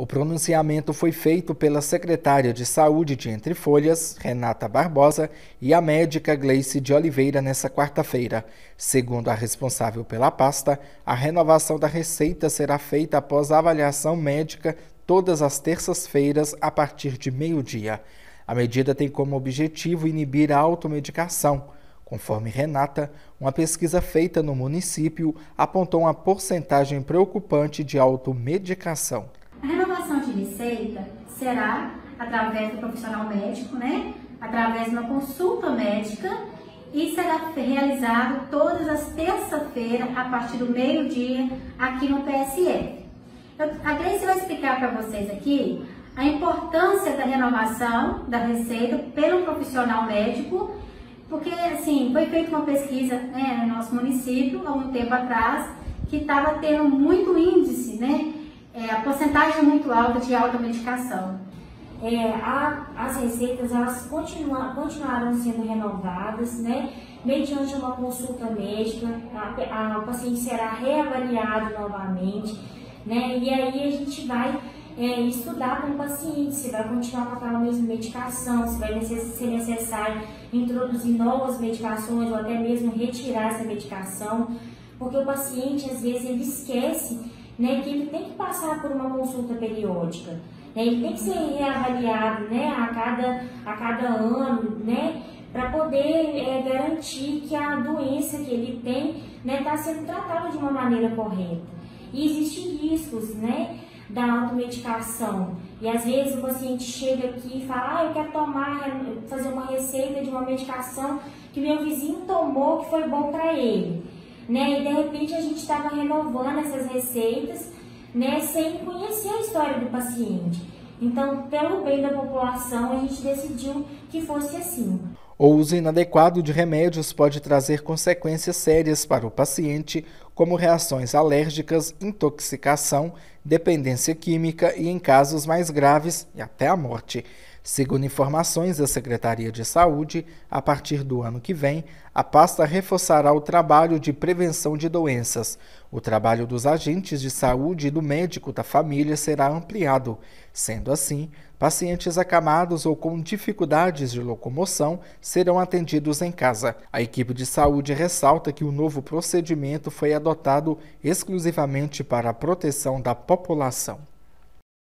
O pronunciamento foi feito pela secretária de Saúde de Entre Folhas, Renata Barbosa, e a médica Gleice de Oliveira nesta quarta-feira. Segundo a responsável pela pasta, a renovação da receita será feita após avaliação médica todas as terças-feiras a partir de meio-dia. A medida tem como objetivo inibir a automedicação. Conforme Renata, uma pesquisa feita no município apontou uma porcentagem preocupante de automedicação de receita será através do profissional médico, né? Através de uma consulta médica e será realizado todas as terças-feiras, a partir do meio-dia, aqui no PSF. A Grace vai explicar para vocês aqui a importância da renovação da receita pelo profissional médico, porque assim, foi feita uma pesquisa né, no nosso município, há um tempo atrás, que estava tendo muito índice, né? É, a porcentagem é muito alta de automedicação. É, a, as receitas elas continua, continuarão sendo renovadas, né? Mediante uma consulta médica, a, a, o paciente será reavaliado novamente, né? E aí a gente vai é, estudar com o paciente se vai continuar com aquela mesma medicação, se vai ser necessário introduzir novas medicações ou até mesmo retirar essa medicação, porque o paciente às vezes ele esquece né, que ele tem que passar por uma consulta periódica. Né, ele tem que ser reavaliado né, a, cada, a cada ano, né, para poder é, garantir que a doença que ele tem está né, tá sendo tratada de uma maneira correta. E existem riscos né, da automedicação. E às vezes o paciente chega aqui e fala, ah, eu quero tomar, fazer uma receita de uma medicação que meu vizinho tomou que foi bom para ele né? E de repente a gente estava renovando essas receitas, né? Sem conhecer a história do paciente. Então, pelo bem da população, a gente decidiu que fosse assim. O uso inadequado de remédios pode trazer consequências sérias para o paciente, como reações alérgicas, intoxicação, dependência química e, em casos mais graves, e até a morte. Segundo informações da Secretaria de Saúde, a partir do ano que vem, a pasta reforçará o trabalho de prevenção de doenças. O trabalho dos agentes de saúde e do médico da família será ampliado. Sendo assim, pacientes acamados ou com dificuldades de locomoção serão atendidos em casa. A equipe de saúde ressalta que o novo procedimento foi adotado exclusivamente para a proteção da população.